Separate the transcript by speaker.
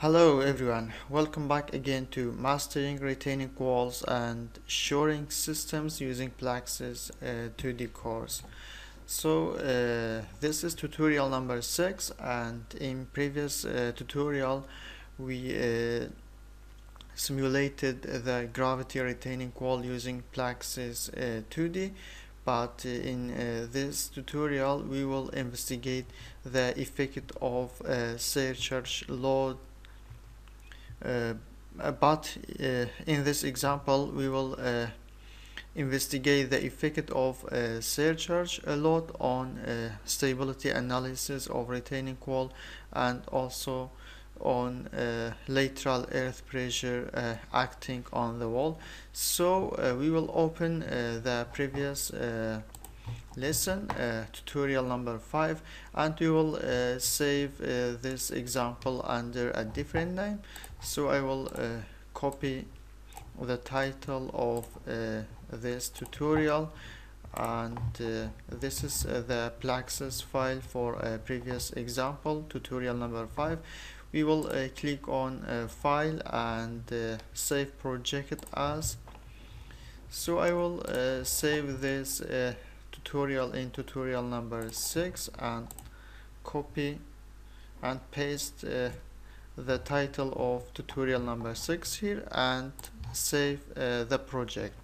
Speaker 1: Hello everyone, welcome back again to Mastering Retaining Walls and Shoring Systems using Plaxis uh, 2D course. So uh, this is tutorial number 6 and in previous uh, tutorial we uh, simulated the gravity retaining wall using Plaxis 2D uh, but uh, in this tutorial we will investigate the effect of surcharge load uh, but uh, in this example we will uh, investigate the effect of a surcharge a lot on uh, stability analysis of retaining wall and also on uh, lateral earth pressure uh, acting on the wall. So we will open the previous lesson uh, tutorial number 5 and we will uh, save uh, this example under a different name. So I will uh, copy the title of uh, this tutorial and uh, this is the Plaxis file for a previous example tutorial number 5 we will click on file and save project as. So I will save this tutorial in tutorial number 6 and copy and paste uh, the title of tutorial number 6 here and save uh, the project